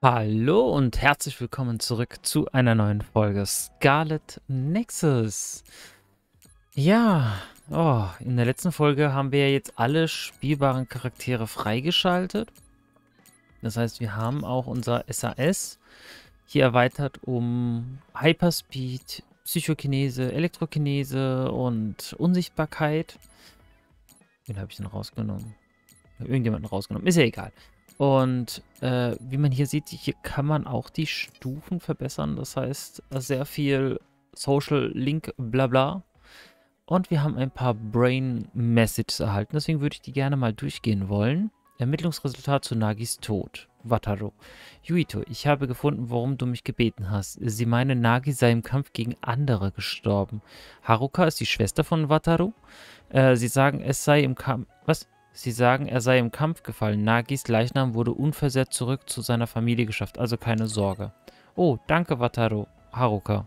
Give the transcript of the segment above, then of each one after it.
Hallo und herzlich willkommen zurück zu einer neuen Folge Scarlet Nexus. Ja, oh, in der letzten Folge haben wir jetzt alle spielbaren Charaktere freigeschaltet. Das heißt, wir haben auch unser SAS hier erweitert um Hyperspeed, Psychokinese, Elektrokinese und Unsichtbarkeit. Wen habe ich denn rausgenommen? Irgendjemanden rausgenommen. Ist ja egal. Und äh, wie man hier sieht, hier kann man auch die Stufen verbessern. Das heißt, sehr viel Social Link, bla bla. Und wir haben ein paar Brain Messages erhalten. Deswegen würde ich die gerne mal durchgehen wollen. Ermittlungsresultat zu Nagis Tod. Wataru. Yuito, ich habe gefunden, worum du mich gebeten hast. Sie meinen, Nagi sei im Kampf gegen andere gestorben. Haruka ist die Schwester von Wataru. Äh, sie sagen, es sei im Kampf... Was? Sie sagen, er sei im Kampf gefallen. Nagis Leichnam wurde unversehrt zurück zu seiner Familie geschafft, also keine Sorge. Oh, danke, Wataru. Haruka.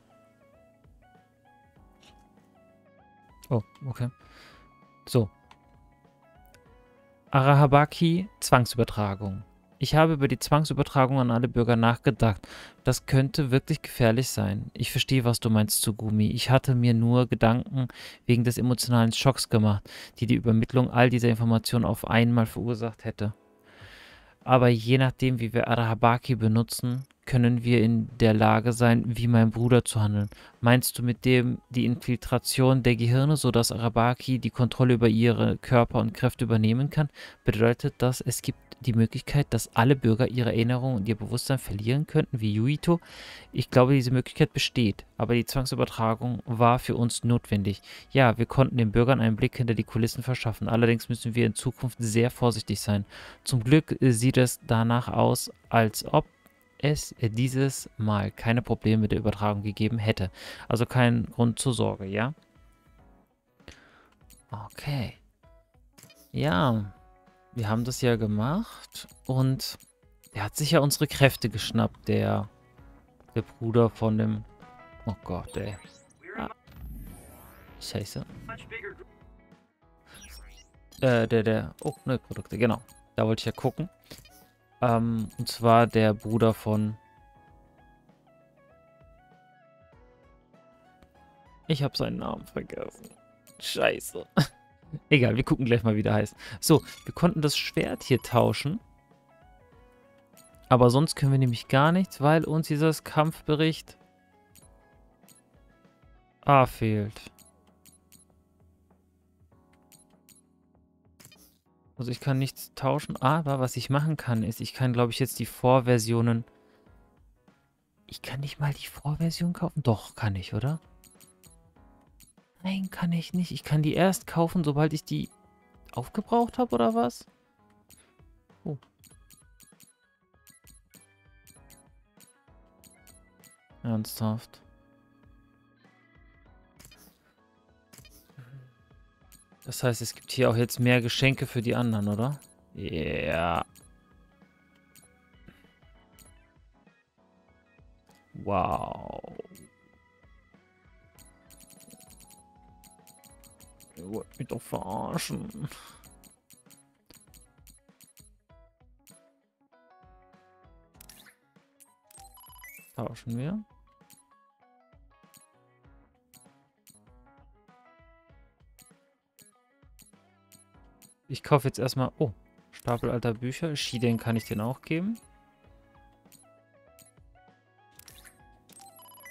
Oh, okay. So. Arahabaki, Zwangsübertragung. Ich habe über die Zwangsübertragung an alle Bürger nachgedacht. Das könnte wirklich gefährlich sein. Ich verstehe, was du meinst, Tsugumi. Ich hatte mir nur Gedanken wegen des emotionalen Schocks gemacht, die die Übermittlung all dieser Informationen auf einmal verursacht hätte. Aber je nachdem, wie wir Arahabaki benutzen, können wir in der Lage sein, wie mein Bruder zu handeln. Meinst du mit dem die Infiltration der Gehirne, sodass Arabaki die Kontrolle über ihre Körper und Kräfte übernehmen kann? Bedeutet das, es gibt die Möglichkeit, dass alle Bürger ihre Erinnerung und ihr Bewusstsein verlieren könnten, wie Yuito? Ich glaube, diese Möglichkeit besteht, aber die Zwangsübertragung war für uns notwendig. Ja, wir konnten den Bürgern einen Blick hinter die Kulissen verschaffen, allerdings müssen wir in Zukunft sehr vorsichtig sein. Zum Glück sieht es danach aus, als ob es dieses Mal keine Probleme mit der Übertragung gegeben hätte. Also kein Grund zur Sorge, ja? Okay. Ja, wir haben das ja gemacht und er hat sich ja unsere Kräfte geschnappt, der, der Bruder von dem... Oh Gott, ey. Ah. Scheiße. Äh, der, der... Oh, neue Produkte, genau. Da wollte ich ja gucken. Ähm, und zwar der Bruder von... Ich habe seinen Namen vergessen. Scheiße. Egal, wir gucken gleich mal, wie der heißt. So, wir konnten das Schwert hier tauschen. Aber sonst können wir nämlich gar nichts, weil uns dieses Kampfbericht A fehlt. Also ich kann nichts tauschen, aber was ich machen kann, ist, ich kann, glaube ich, jetzt die Vorversionen... Ich kann nicht mal die Vorversion kaufen? Doch, kann ich, oder? Nein, kann ich nicht. Ich kann die erst kaufen, sobald ich die aufgebraucht habe, oder was? Oh. Ernsthaft. Das heißt, es gibt hier auch jetzt mehr Geschenke für die anderen, oder? Ja. Wow. Ihr wollt mich doch verarschen. Tauschen wir. Ich kaufe jetzt erstmal... Oh, Stapel alter Bücher. Shiden kann ich den auch geben.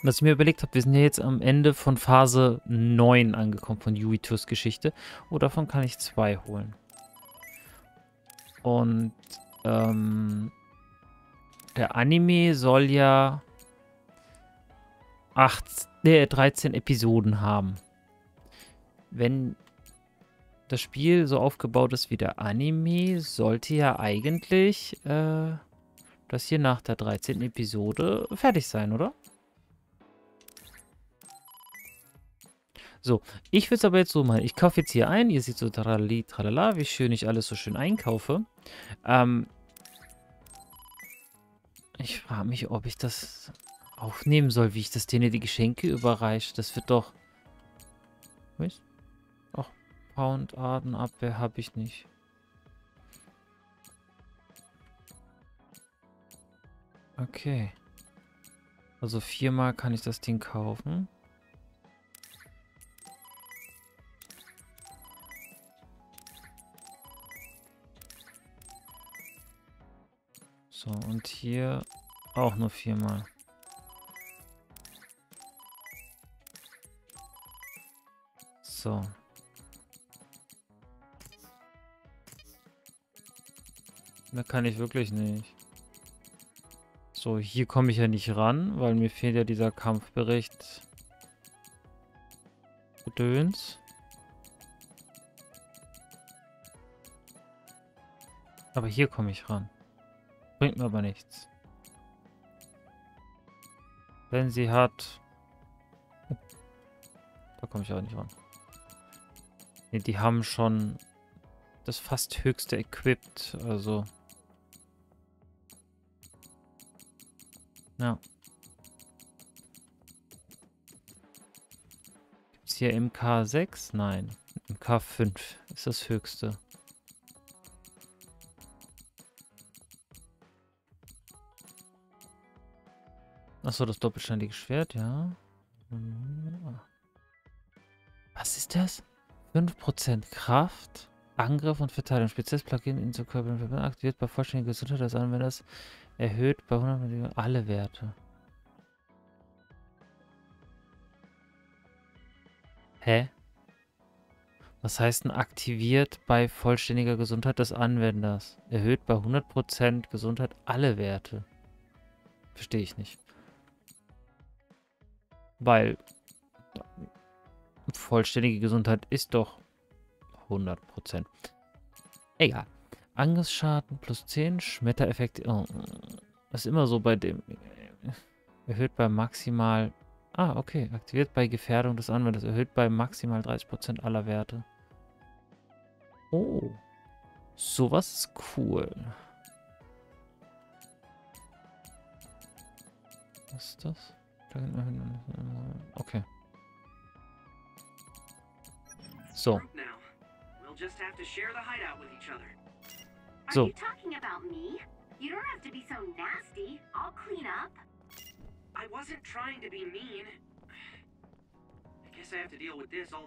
Was ich mir überlegt habe, wir sind ja jetzt am Ende von Phase 9 angekommen von Yuitos Geschichte. Oh, davon kann ich zwei holen. Und ähm, der Anime soll ja 8, äh, 13 Episoden haben. Wenn das Spiel so aufgebaut ist wie der Anime, sollte ja eigentlich äh, das hier nach der 13. Episode fertig sein, oder? So, ich will es aber jetzt so machen. Ich kaufe jetzt hier ein. Ihr seht so tralali, tralala, wie schön ich alles so schön einkaufe. Ähm, ich frage mich, ob ich das aufnehmen soll, wie ich das denen die Geschenke überreiche. Das wird doch... Was? Ach, Pound, Adenabwehr habe ich nicht. Okay. Also viermal kann ich das Ding kaufen. So, und hier auch nur viermal. So. Da kann ich wirklich nicht. So, hier komme ich ja nicht ran, weil mir fehlt ja dieser Kampfbericht. Gedöns. Aber hier komme ich ran. Bringt mir aber nichts. Wenn sie hat... Da komme ich auch nicht ran. Ne, die haben schon das fast höchste equipped, also... Ja. Gibt es hier MK6? Nein. MK5 ist das höchste. Achso, das doppelständige Schwert, ja. Was ist das? 5% Kraft, Angriff und Verteidigung. Spezielles Plugin in zur Körper aktiviert bei vollständiger Gesundheit des Anwenders Erhöht bei 100 Millionen alle Werte. Hä? Was heißt denn aktiviert bei vollständiger Gesundheit des Anwenders? Erhöht bei 100% Gesundheit alle Werte. Verstehe ich nicht. Weil vollständige Gesundheit ist doch 100%. Egal. Angriffsschaden plus 10, Schmettereffekt. Oh, das ist immer so bei dem. Erhöht bei maximal. Ah, okay. Aktiviert bei Gefährdung des Anwenders. Erhöht bei maximal 30% aller Werte. Oh. Sowas ist cool. Was ist das? Okay. So. You don't have to have to deal with this all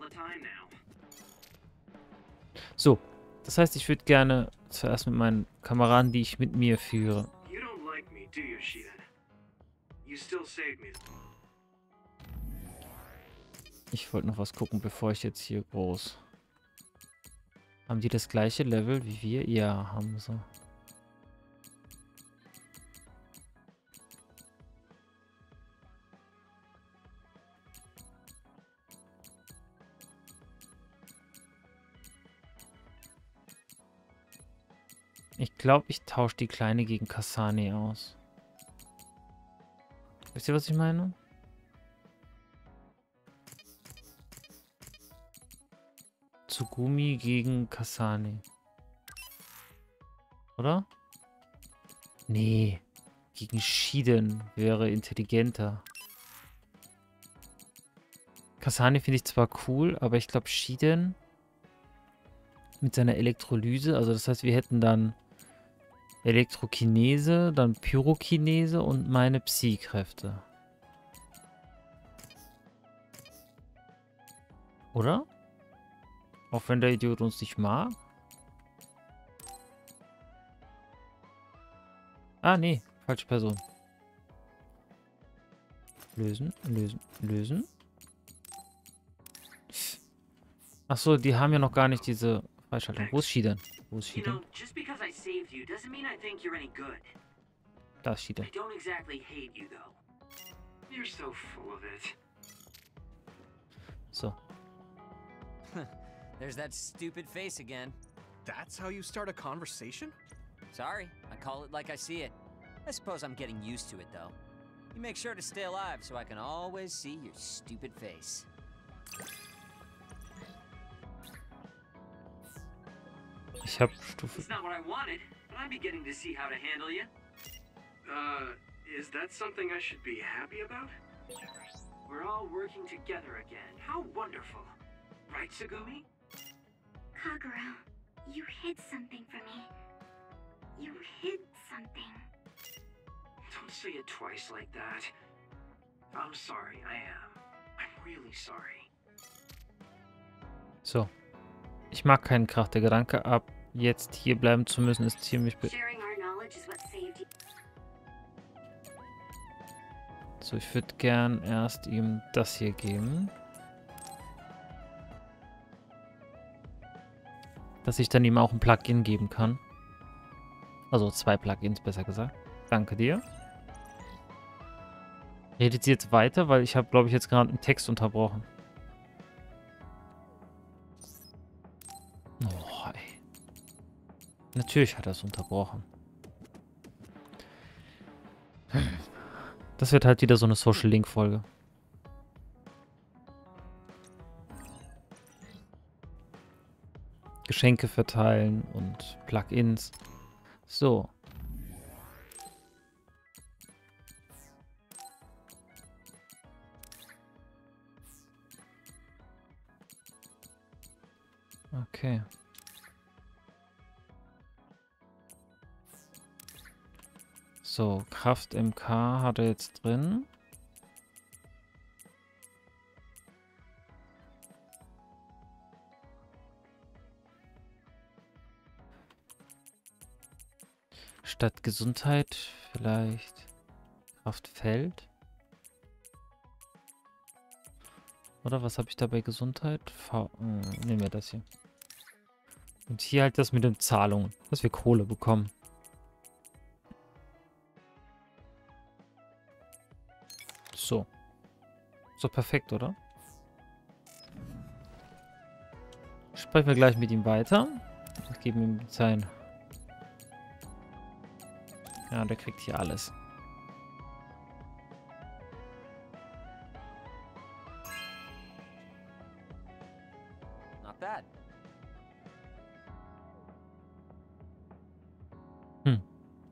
the time now. So, das heißt, ich würde gerne zuerst mit meinen Kameraden, die ich mit mir führe. You don't like me, do you, Shiden? You still save me. Ich wollte noch was gucken, bevor ich jetzt hier groß... Haben die das gleiche Level wie wir? Ja, haben sie. Ich glaube, ich tausche die Kleine gegen Kasane aus. Wisst ihr, was ich meine? Tsugumi gegen Kasane. Oder? Nee. Gegen Shiden wäre intelligenter. Kasane finde ich zwar cool, aber ich glaube Shiden mit seiner Elektrolyse, also das heißt, wir hätten dann Elektrokinese, dann Pyrokinese und meine Psi-Kräfte. Oder? Auch wenn der Idiot uns nicht mag? Ah, nee. Falsche Person. Lösen, lösen, lösen. Achso, die haben ja noch gar nicht diese Freischaltung. Wo ist Shiden? Wo ist Shiden? Da ist Shiden. So. There's that stupid face again. That's how you start a conversation? Sorry, I call it like I see it. I suppose I'm getting used to it, though. You make sure to stay alive so I can always see your stupid face. Ich hab Stufe. It's not what I wanted, but I'm beginning to see how to handle you. Uh, is that something I should be happy about? We're all working together again. How wonderful. Right, Sagumi? Kagura, you hid something from me. You hid something. Don't say it twice like that. I'm sorry, I am. I'm really sorry. So. Ich mag keinen Krach. Der Gedanke, ab jetzt hier bleiben zu müssen, ist ziemlich... Be so, ich würde gern erst ihm das hier geben. Dass ich dann ihm auch ein Plugin geben kann. Also zwei Plugins, besser gesagt. Danke dir. Redet sie jetzt weiter? Weil ich habe, glaube ich, jetzt gerade einen Text unterbrochen. Oh, ey. Natürlich hat er es unterbrochen. Das wird halt wieder so eine Social Link Folge. Geschenke verteilen und Plugins. So. Okay. So, Kraft MK hat er jetzt drin. Statt Gesundheit vielleicht Kraftfeld. Oder was habe ich da bei Gesundheit? V hm, nehmen wir das hier. Und hier halt das mit den Zahlungen, dass wir Kohle bekommen. So. So perfekt, oder? Sprechen wir gleich mit ihm weiter. Ich gebe ihm sein. Ja, der kriegt hier alles. Bad.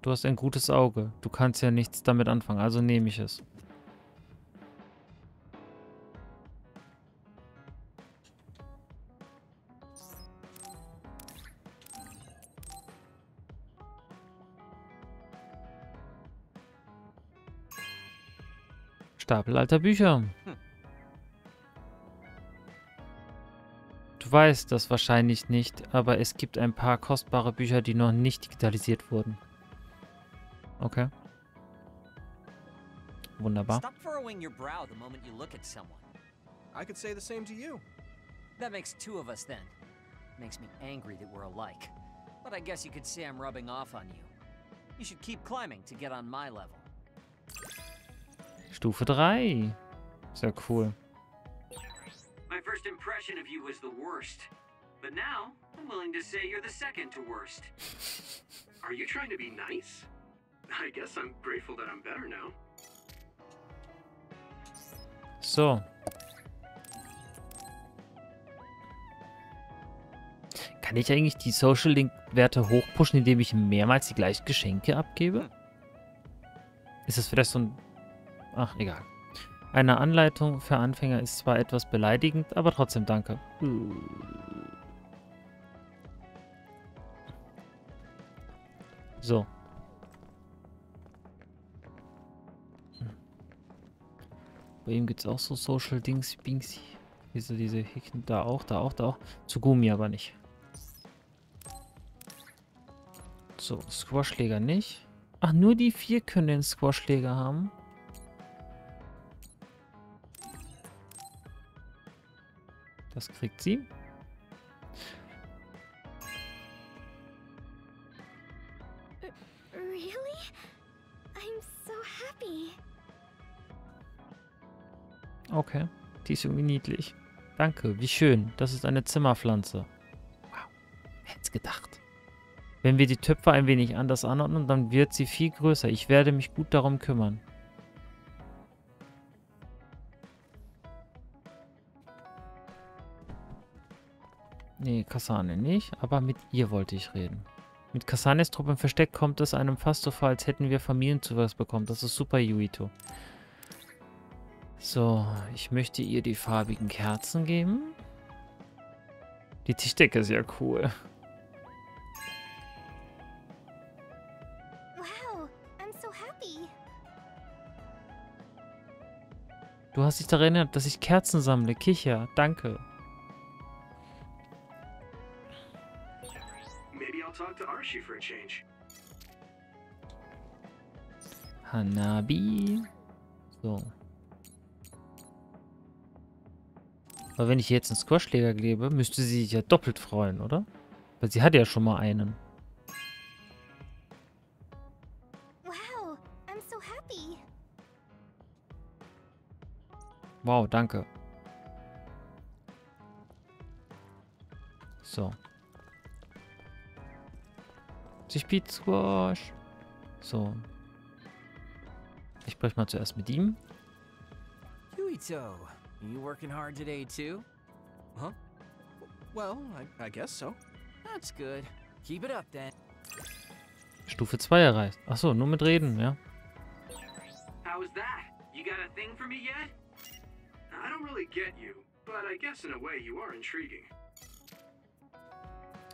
Du hast ein gutes Auge. Du kannst ja nichts damit anfangen, also nehme ich es. Stapel alter Bücher. Du weißt das wahrscheinlich nicht, aber es gibt ein paar kostbare Bücher, die noch nicht digitalisiert wurden. Okay. Wunderbar. Stop furrowing your brow the moment you look at someone. I could say the same to you. That makes two of us then. Makes me angry that we're alike. But I guess you could say I'm rubbing off on you. You should keep climbing to get on my level. Stufe 3. Sehr cool. My first impression of you was the worst. But now, I'm willing to say you're the second to worst. Are you trying to be nice? I guess I'm grateful that I'm better now. So. Kann ich eigentlich die Social Link Werte hochpushen, indem ich mehrmals die gleichen Geschenke abgebe? Ist das vielleicht so ein... Ach, egal. Eine Anleitung für Anfänger ist zwar etwas beleidigend, aber trotzdem danke. So. Bei ihm gibt es auch so Social Dings, Bings. Diese, diese Hicken, da auch, da auch, da auch. Zu Gummi aber nicht. So, Squashschläger nicht. Ach, nur die vier können den Squashschläger haben. Das kriegt sie. Really? I'm so happy. Okay. Die ist irgendwie niedlich. Danke, wie schön. Das ist eine Zimmerpflanze. Wow. Hätt's gedacht. Wenn wir die Töpfe ein wenig anders anordnen, dann wird sie viel größer. Ich werde mich gut darum kümmern. Kasane nicht, aber mit ihr wollte ich reden. Mit Kasanes Trupp im Versteck kommt es einem fast so vor, als hätten wir Familienzuwachs bekommen. Das ist super, Yuito. So, ich möchte ihr die farbigen Kerzen geben. Die Tischdecke ist ja cool. Wow, I'm so happy. Du hast dich daran erinnert, dass ich Kerzen sammle. Kicher, danke. Talk to Archie for a change. Hanabi. So. Aber wenn ich ihr jetzt einen Squashschläger gebe, müsste sie sich ja doppelt freuen, oder? Weil sie hat ja schon mal einen. Wow, I'm so happy. Wow, danke. So. Sie spielt Squash. So. Ich spreche mal zuerst mit ihm. Yuito, you working hard today too? Well, I, I guess so. That's good. Keep it up then. Stufe 2 erreicht. Achso, nur mit Reden, ja. How was that? You got a thing for me yet? I don't really get you, but I guess in a way you are intriguing.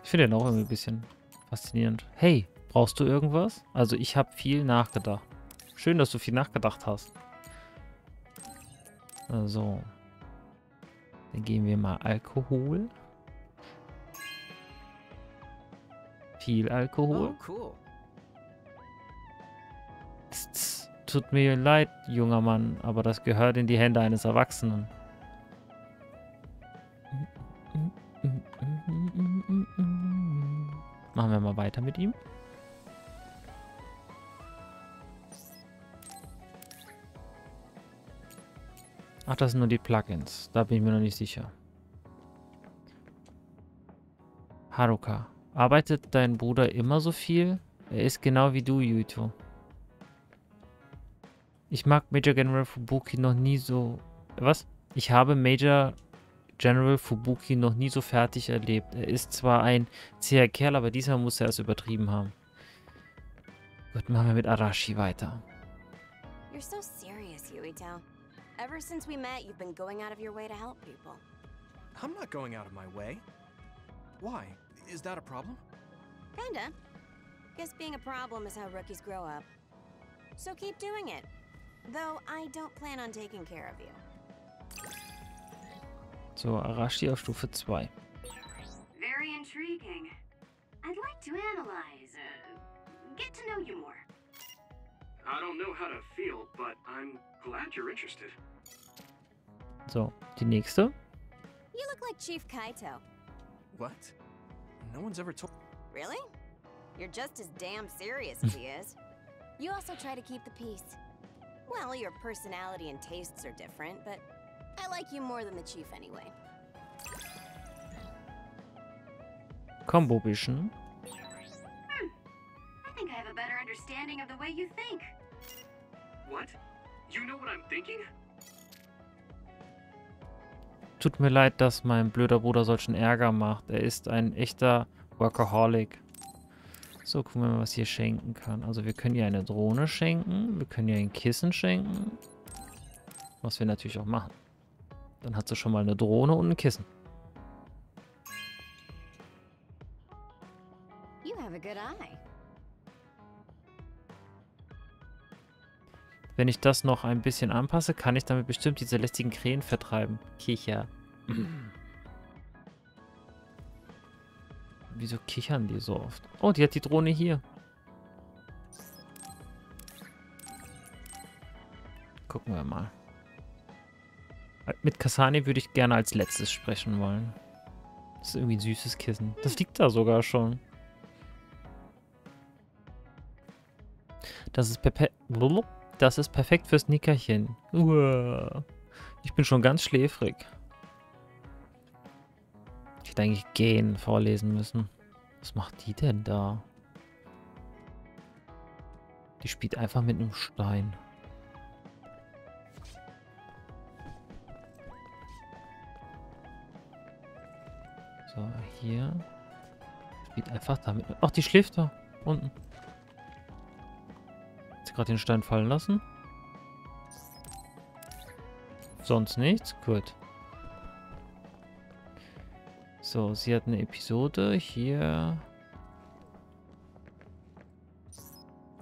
Ich finde den auch irgendwie ein bisschen faszinierend. Hey, brauchst du irgendwas? Also ich habe viel nachgedacht. Schön, dass du viel nachgedacht hast. Also. Dann geben wir mal Alkohol. Viel Alkohol. Oh, cool. Tut mir leid, junger Mann, aber das gehört in die Hände eines Erwachsenen. Machen wir mal weiter mit ihm. Ach, das sind nur die Plugins. Da bin ich mir noch nicht sicher. Haruka. Arbeitet dein Bruder immer so viel? Er ist genau wie du, Yuito. Ich mag Major General Fubuki noch nie so... Was? Ich habe Major General Fubuki noch nie so fertig erlebt. Er ist zwar ein zäher Kerl, aber diesmal muss er es übertrieben haben. Gut, machen wir mit Arashi weiter. You're so serious, Yuito. Ever since we met, you've been going out of your way to help people. I'm not going out of my way. Why? Is that a problem? Kinda. Guess being a problem is how rookies grow up. So keep doing it. Though I don't plan on taking care of you. So, Arashi auf Stufe 2. Very intriguing. I'd like to analyze, uh, get to know you more. I don't know how to feel, but I'm glad you're interested. So, die nächste. You look like Chief Kaito. What? No one's ever told. Really? You're just as damn serious as he is. You also try to keep the peace. Well, your personality and tastes are different, but I like you more than the chief anyway. Combo Vision. I think I have a better understanding of the way you think. What? You know what I'm thinking? Tut mir leid, dass mein blöder Bruder solchen Ärger macht. Er ist ein echter Workaholic. So, gucken wir mal, was hier schenken kann. Also wir können ihr eine Drohne schenken. Wir können ihr ein Kissen schenken. Was wir natürlich auch machen. Dann hat sie schon mal eine Drohne und ein Kissen. Wenn ich das noch ein bisschen anpasse, kann ich damit bestimmt diese lästigen Krähen vertreiben. Kicher. Wieso kichern die so oft? Oh, die hat die Drohne hier. Gucken wir mal. Mit Kasani würde ich gerne als letztes sprechen wollen. Das ist irgendwie ein süßes Kissen. Das liegt da sogar schon. Das ist perfekt. Das ist perfekt fürs Nickerchen. Ich bin schon ganz schläfrig. Ich hätte eigentlich gehen vorlesen müssen. Was macht die denn da? Die spielt einfach mit einem Stein. So, hier. Spielt einfach damit. Ach, die schläft da. Unten. Hat sie gerade den Stein fallen lassen? Sonst nichts? Gut. So, sie hat eine Episode. Hier.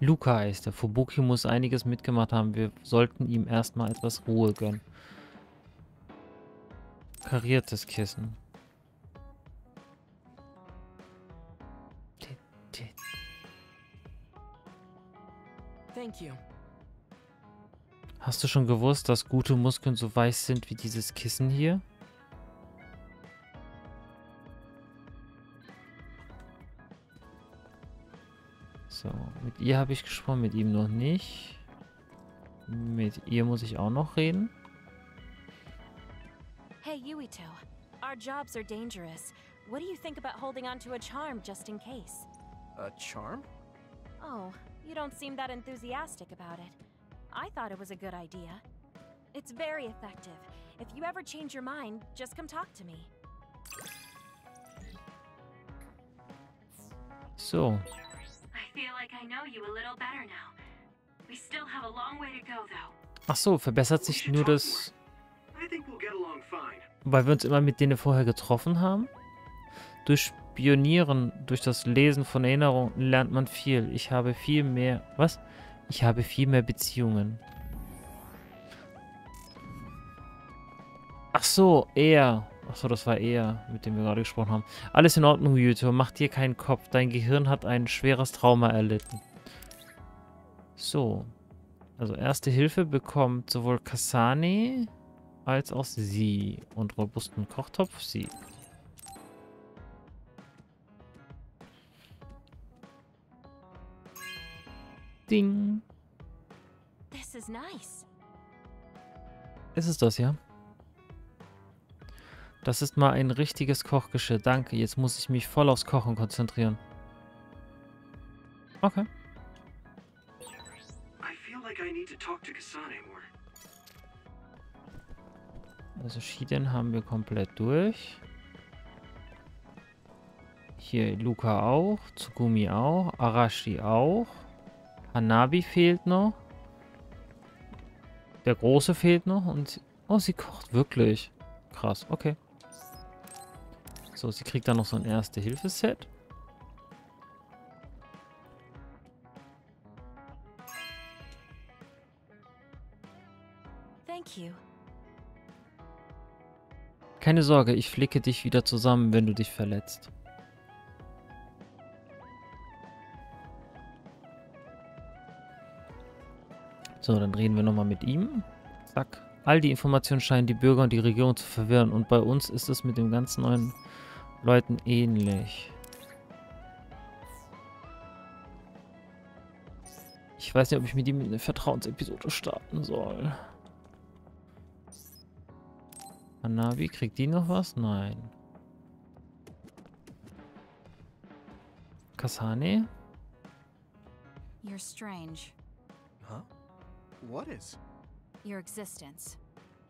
Luca heißt er. Fubuki muss einiges mitgemacht haben. Wir sollten ihm erstmal etwas Ruhe gönnen. kariertes Kissen. Hast du schon gewusst, dass gute Muskeln so weich sind wie dieses Kissen hier? So, mit ihr habe ich gesprochen, mit ihm noch nicht. Mit ihr muss ich auch noch reden. Hey, Yuito. Our jobs are dangerous. What do you think about holding onto a charm just in case? A charm? Oh, you don't seem that enthusiastic about it. I thought it was a good idea. It's very effective. If you ever change your mind, just come talk to me. So, I feel like I know you a little better now. We still have a long way to go, though. ach so, verbessert sich nur das, I think we'll get along fine. weil wir uns immer mit denen vorher getroffen haben? Durch Spionieren, durch das Lesen von Erinnerungen lernt man viel. Ich habe viel mehr... Was? Ich habe viel mehr Beziehungen. Ach so, er. Ach so, das war er, mit dem wir gerade gesprochen haben. Alles in Ordnung, Yuto. Mach dir keinen Kopf. Dein Gehirn hat ein schweres Trauma erlitten. So. Also erste Hilfe bekommt sowohl Kasane als auch sie. Und robusten Kochtopf sie. Ding. This is nice. Ist es das, ja? Das ist mal ein richtiges Kochgeschirr. Danke, jetzt muss ich mich voll aufs Kochen konzentrieren. Okay. I feel like I need to talk to Kasane more. Also Shiden haben wir komplett durch. Hier Luca auch, Tsugumi auch, Arashi auch. Hanabi fehlt noch. Der Große fehlt noch und... Oh, sie kocht wirklich. Krass, okay. So, sie kriegt dann noch so ein Erste-Hilfe-Set. Keine Sorge, ich flicke dich wieder zusammen, wenn du dich verletzt. So, dann reden wir nochmal mit ihm. Zack. All die Informationen scheinen die Bürger und die Regierung zu verwirren. Und bei uns ist es mit den ganzen neuen Leuten ähnlich. Ich weiß nicht, ob ich mit ihm eine Vertrauensepisode starten soll. Hanabi, kriegt die noch was? Nein. Kasane? You're strange. Huh? What is? Your existence.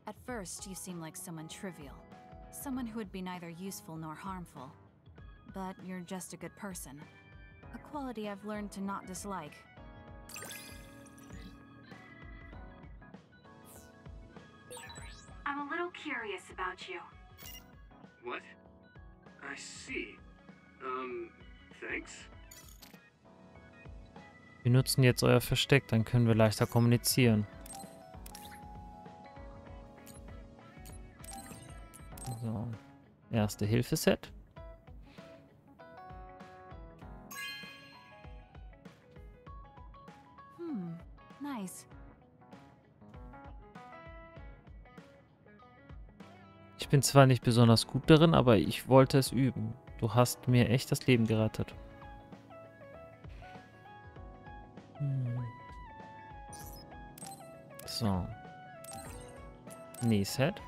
At first, you seem like someone trivial. Someone who would be neither useful nor harmful. But you're just a good person. A quality I've learned to not dislike. I'm a little curious about you. What? I see. Um, thanks? Wir nutzen jetzt euer Versteck, dann können wir leichter kommunizieren. So. Erste Hilfeset. Hmm, nice. Ich bin zwar nicht besonders gut darin, aber ich wollte es üben. Du hast mir echt das Leben gerettet. So. Nähset.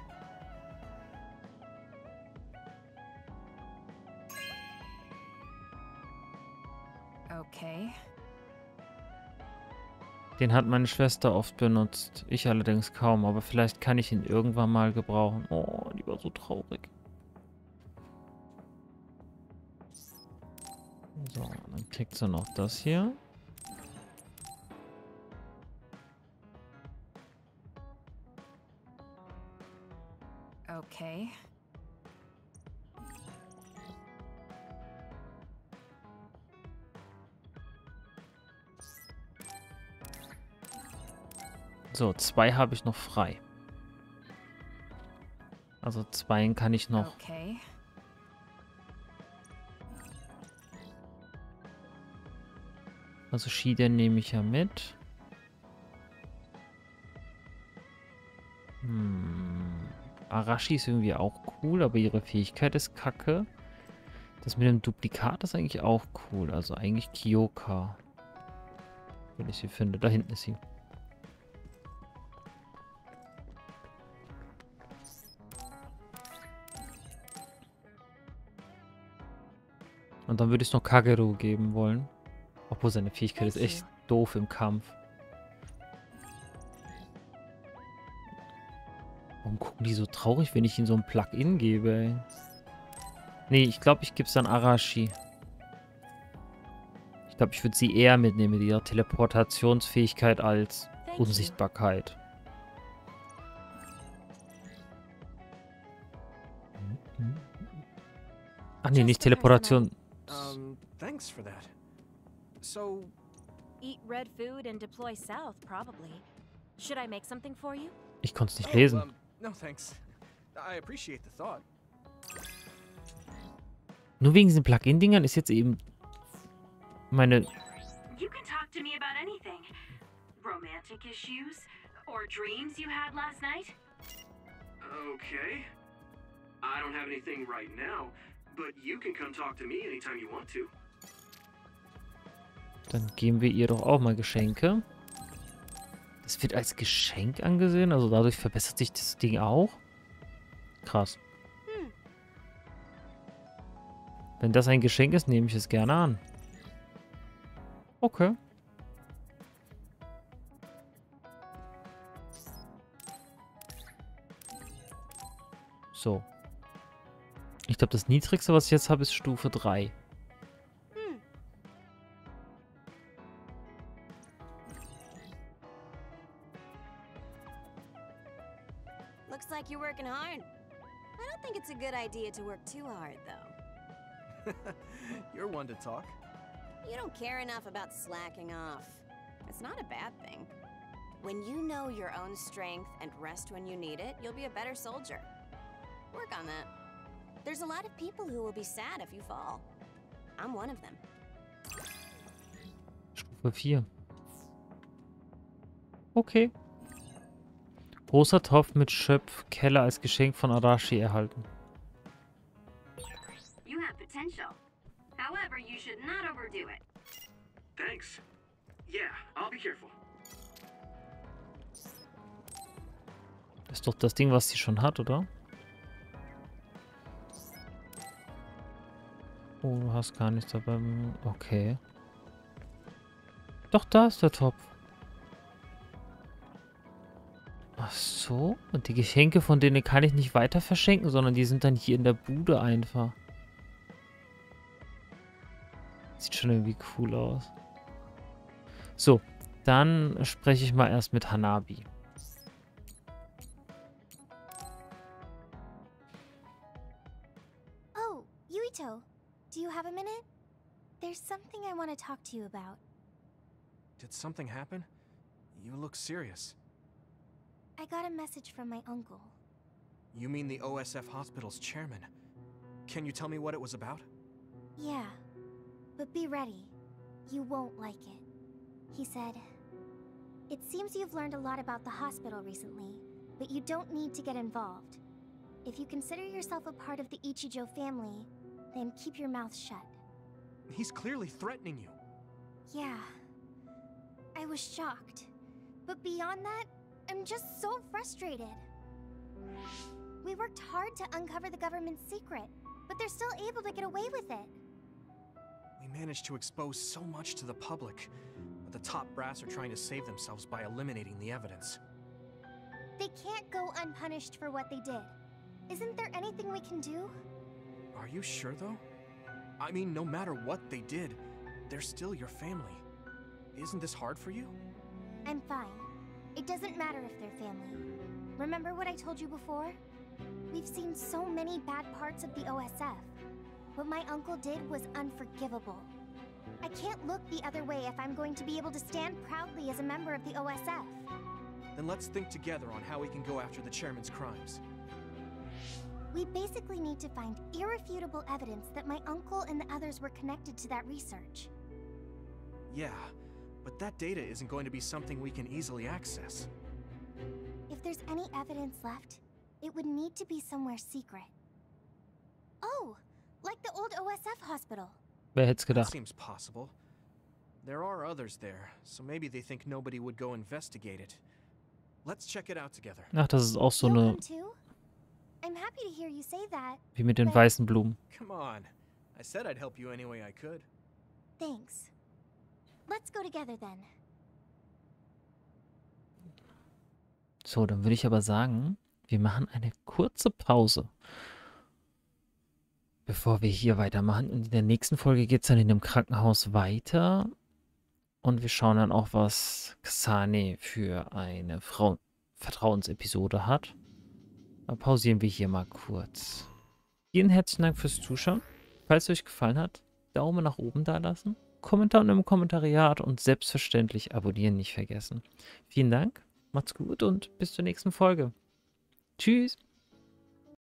Okay. Den hat meine Schwester oft benutzt. Ich allerdings kaum, aber vielleicht kann ich ihn irgendwann mal gebrauchen. Oh, die war so traurig. So, dann kriegt sie noch das hier. Okay. So, zwei habe ich noch frei. Also zweien kann ich noch. Okay. Also Shiden nehme ich ja mit. Arashi ist irgendwie auch cool, aber ihre Fähigkeit ist kacke. Das mit dem Duplikat ist eigentlich auch cool. Also eigentlich Kyoka. Wenn ich sie finde. Da hinten ist sie. Und dann würde ich es noch Kageru geben wollen. Obwohl seine Fähigkeit ist echt doof im Kampf. Die so traurig, wenn ich ihnen so ein Plugin gebe? Nee, ich glaube, ich gebe es dann Arashi. Ich glaube, ich würde sie eher mitnehmen mit ihrer Teleportationsfähigkeit als Unsichtbarkeit. Ach nee, nicht Teleportation. Um, thanks for that. So, Eat red food and deploy south, probably. Should I make something for you? Ich konnte es nicht oh, lesen. No thanks. I appreciate the thought. Nur wegen diesen Plugin-Dingern ist jetzt eben meine... You can talk to me about anything. Romantic issues? Or dreams you had last night? Okay. I don't have anything right now, but you can come talk to me anytime you want to. Dann geben wir ihr doch auch mal Geschenke. Das wird als Geschenk angesehen, also dadurch verbessert sich das Ding auch. Krass. Wenn das ein Geschenk ist, nehme ich es gerne an. Okay. So. Ich glaube, das niedrigste, was ich jetzt habe, ist Stufe 3. Idea to work too hard, though. You're one to talk. You don't care enough about slacking off. It's not a bad thing. When you know your own strength and rest when you need it, you'll be a better soldier. Work on that. There's a lot of people who will be sad if you fall. I'm one of them. Stufe 4. Okay. Großer Topf mit Schöpf, Keller als Geschenk von Arashi erhalten. Potential. However, you should not overdo it. Thanks. Yeah, I'll be careful. Das ist doch das Ding, was sie schon hat, oder? Oh, du hast gar nichts dabei. Okay. Doch, da ist der Topf. Ach so. Und die Geschenke von denen kann ich nicht weiter verschenken, sondern die sind dann hier in der Bude einfach. Sieht schon irgendwie cool aus. So, dann spreche ich mal erst mit Hanabi. Oh, Yuito, do you have a minute? There's something I want to talk to you about. Did something happen? You look serious. I got a message from my uncle. You mean the OSF hospital's chairman? Can you tell me what it was about? Yeah, but be ready. You won't like it. He said, It seems you've learned a lot about the hospital recently, but you don't need to get involved. If you consider yourself a part of the Ichijo family, then keep your mouth shut. He's clearly threatening you. Yeah. I was shocked. But beyond that, I'm just so frustrated. We worked hard to uncover the government's secret, but they're still able to get away with it. We managed to expose so much to the public, but the top brass are trying to save themselves by eliminating the evidence. They can't go unpunished for what they did. Isn't there anything we can do? Are you sure, though? I mean, no matter what they did, they're still your family. Isn't this hard for you? I'm fine. It doesn't matter if they're family. Remember what I told you before? We've seen so many bad parts of the OSF. What my uncle did was unforgivable. I can't look the other way if I'm going to be able to stand proudly as a member of the OSF. Then let's think together on how we can go after the chairman's crimes. We basically need to find irrefutable evidence that my uncle and the others were connected to that research. Yeah, but that data isn't going to be something we can easily access. If there's any evidence left, it would need to be somewhere secret. Oh, like the old OSF hospital. Wer hätte es gedacht? seems possible. There are others there, so maybe they think nobody would go investigate it. Let's check it out together. Ach, das ist auch so eine? I'm happy to hear you say that. wie mit den weißen Blumen. Come on. I said I'd help you any way I could. Thanks. Let's go together then. So, dann würde ich aber sagen, wir machen eine kurze Pause. Bevor wir hier weitermachen. Und in der nächsten Folge geht es dann in dem Krankenhaus weiter. Und wir schauen dann auch, was Xane für eine Frau Vertrauensepisode hat. Dann pausieren wir hier mal kurz. Vielen herzlichen Dank fürs Zuschauen. Falls es euch gefallen hat, Daumen nach oben da lassen, Kommentar im Kommentariat und selbstverständlich abonnieren nicht vergessen. Vielen Dank, macht's gut und bis zur nächsten Folge. Tschüss.